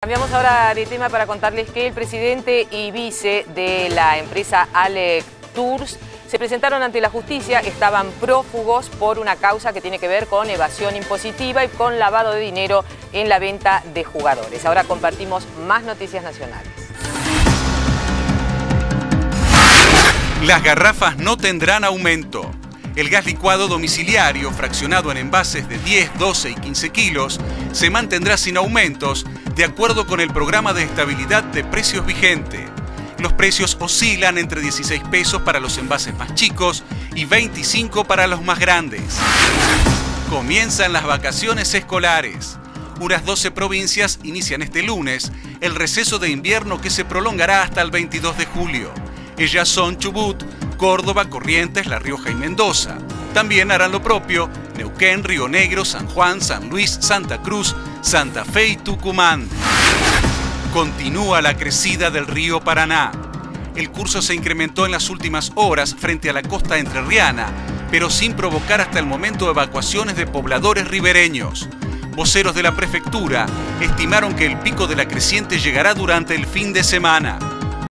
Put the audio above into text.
Cambiamos ahora de tema para contarles que el presidente y vice de la empresa Alec Tours se presentaron ante la justicia, estaban prófugos por una causa que tiene que ver con evasión impositiva y con lavado de dinero en la venta de jugadores. Ahora compartimos más noticias nacionales. Las garrafas no tendrán aumento. El gas licuado domiciliario, fraccionado en envases de 10, 12 y 15 kilos, se mantendrá sin aumentos de acuerdo con el programa de estabilidad de precios vigente. Los precios oscilan entre 16 pesos para los envases más chicos y 25 para los más grandes. Comienzan las vacaciones escolares. Unas 12 provincias inician este lunes el receso de invierno que se prolongará hasta el 22 de julio. Ellas son Chubut, Córdoba, Corrientes, La Rioja y Mendoza. También harán lo propio Neuquén, Río Negro, San Juan, San Luis, Santa Cruz, Santa Fe y Tucumán. Continúa la crecida del río Paraná. El curso se incrementó en las últimas horas frente a la costa entrerriana, pero sin provocar hasta el momento evacuaciones de pobladores ribereños. Voceros de la prefectura estimaron que el pico de la creciente llegará durante el fin de semana.